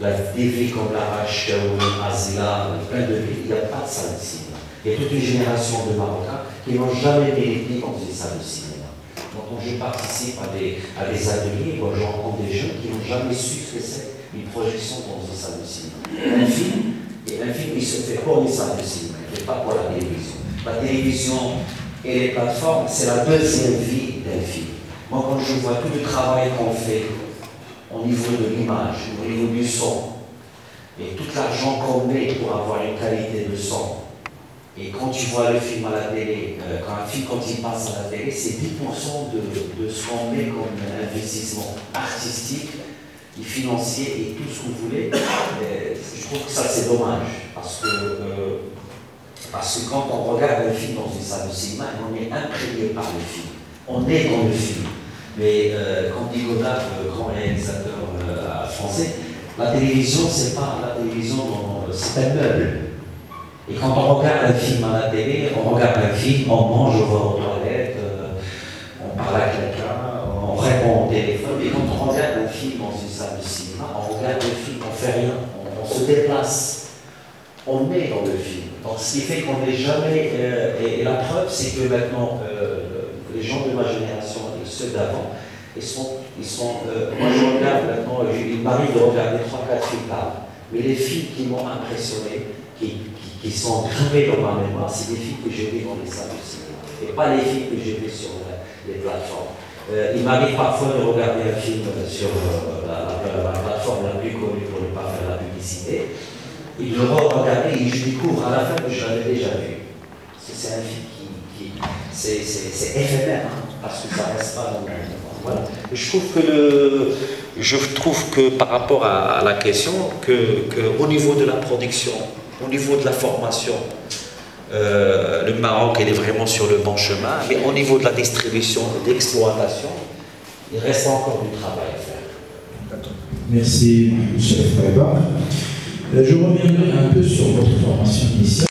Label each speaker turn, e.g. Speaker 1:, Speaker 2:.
Speaker 1: La, villes comme l'Arrache, Azila, plein de villes, il n'y a pas de salle de cinéma. Il y a toute une génération de Marocains qui n'ont jamais été dans une salle de cinéma. Quand je participe à des, à des ateliers, je rencontre des jeunes qui n'ont jamais su ce que c'est une projection dans une salle de cinéma. Un film, et un film, il se fait pour une salle de cinéma, fait pas pour la télévision. La télévision et les plateformes, c'est la deuxième vie d'un film. Moi, quand je vois tout le travail qu'on fait au niveau de l'image, au niveau du son, et tout l'argent qu'on met pour avoir une qualité de son, et quand tu vois le film à la télé, euh, quand un film, quand il passe à la télé, c'est 10% de, ce qu'on met comme investissement artistique et financier et tout ce que vous voulez. Euh, je trouve que ça, c'est dommage, parce que, euh, parce que quand on regarde un film dans une salle de cinéma, on est imprégné par le film. On est dans le film. Mais euh, comme dit Godard, le grand réalisateur euh, français, la télévision, c'est pas la télévision, c'est un meuble. Et quand on regarde un film à la télé, on regarde un film, on mange, on va aux toilettes, euh, on parle à quelqu'un, on répond au téléphone. Et quand on regarde un film dans une salle de cinéma, on regarde le film, on fait rien, on, se déplace. On est dans le film. Donc ce qui fait qu'on n'est jamais. Euh, et, la preuve, c'est que maintenant, euh, les gens de ma génération et ceux d'avant, ils sont. Ils sont euh, moi, je regarde maintenant, il m'arrive de regarder 3-4 films par mais les films qui m'ont impressionné, qui, qui, sont gravés dans ma mémoire, c'est des films que j'ai vus dans les salles de cinéma, et pas les films que j'ai vus sur les plateformes. Euh, il m'arrive parfois de regarder un film sur euh, la, la, la, plateforme la plus connue pour ne pas faire la publicité, de le regarder et je découvre à la fin que je l'avais déjà vu. C'est un film qui, c'est éphémère, hein, parce que ça reste pas le voilà. Je trouve que par rapport à, la question, que, que, au niveau de la production, au niveau de la formation, euh, le Maroc est vraiment sur le bon chemin, mais au niveau de la distribution et d'exploitation, il reste encore du travail à faire.
Speaker 2: Merci, chef Prépa. Je reviendrai un peu sur votre formation initiale.